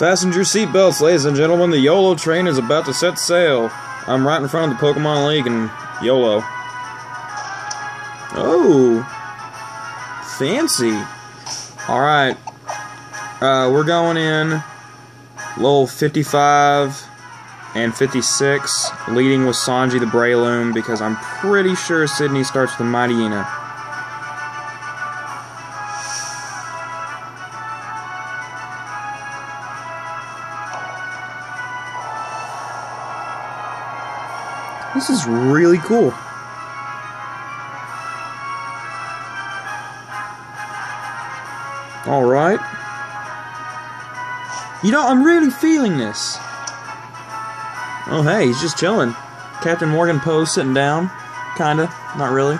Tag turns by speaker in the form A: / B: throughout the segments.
A: Fasten your seatbelts, ladies and gentlemen. The YOLO train is about to set sail. I'm right in front of the Pokemon League and YOLO. Oh. Fancy. Alright. Uh, we're going in level 55 and 56, leading with Sanji the Breloom because I'm pretty sure Sydney starts with the Mightyena. This is really cool. Alright. You know, I'm really feeling this. Oh, hey, he's just chilling. Captain Morgan Poe sitting down. Kinda. Not really.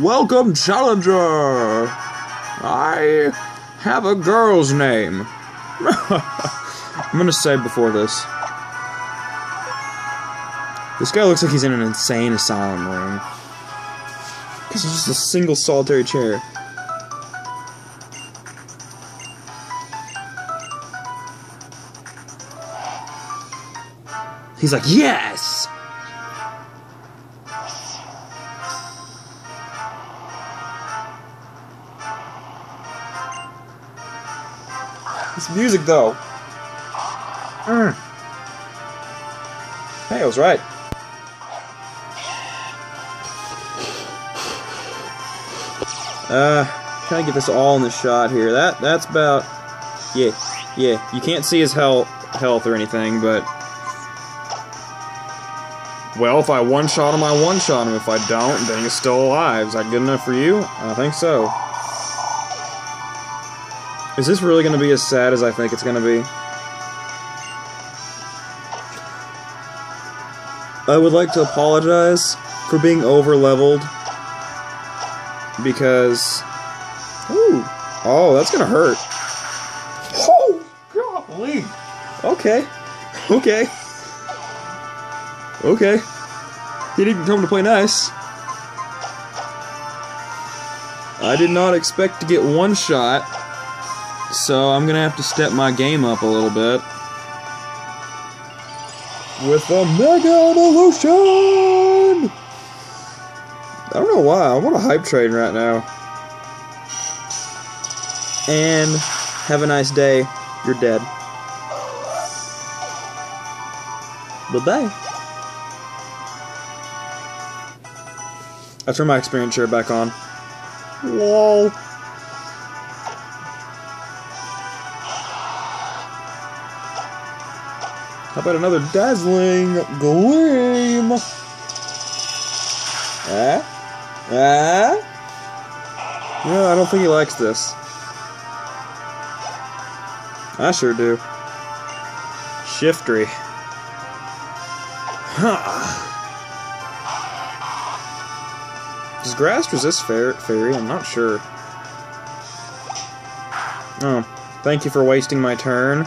A: Welcome, Challenger! I have a girl's name. I'm gonna say before this. This guy looks like he's in an insane asylum room. Because it's just a single solitary chair. He's like, yes! This music, though. Mm. Hey, I was right. Uh, trying to get this all in the shot here. That that's about, yeah, yeah. You can't see his health health or anything, but well, if I one shot him, I one shot him. If I don't, then he's still alive. Is that good enough for you? I think so. Is this really going to be as sad as I think it's going to be? I would like to apologize for being over leveled because ooh oh that's gonna hurt. Oh golly. Okay okay. Okay. He didn't come to play nice. I did not expect to get one shot so I'm gonna have to step my game up a little bit with the Mega Evolution! I don't know why. I'm on a hype train right now. And have a nice day. You're dead. Bye bye. I turn my experience share back on. Whoa. How about another dazzling gleam? Ah? Ah? No, I don't think he likes this. I sure do. Shiftry. Huh. Does grass resist fairy? I'm not sure. Oh, thank you for wasting my turn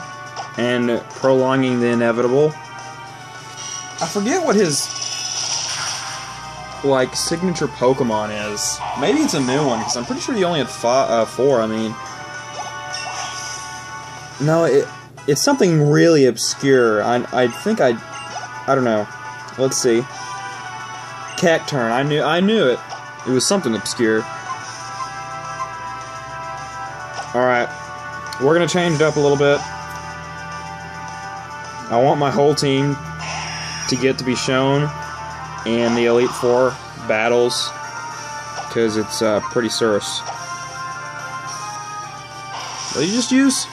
A: and prolonging the inevitable. I forget what his like signature Pokemon is. Maybe it's a new one because I'm pretty sure he only had five, uh, four. I mean, no, it it's something really obscure. I I think I I don't know. Let's see. Cacturne. I knew I knew it. It was something obscure. All right, we're gonna change it up a little bit. I want my whole team to get to be shown in the Elite Four battles because it's uh, pretty serious. What you just use?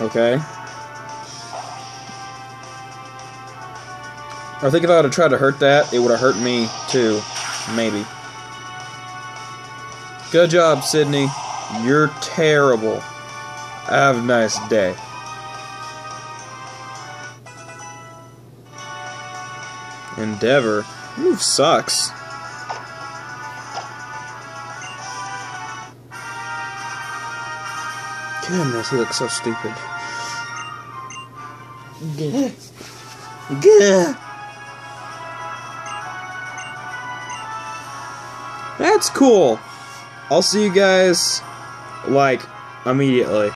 A: Okay. I think if I would have tried to hurt that, it would have hurt me too. Maybe. Good job, Sydney. You're terrible. Have a nice day. Endeavor. Move sucks. Goodness, he looks so stupid. Gah. Gah. That's cool. I'll see you guys like immediately.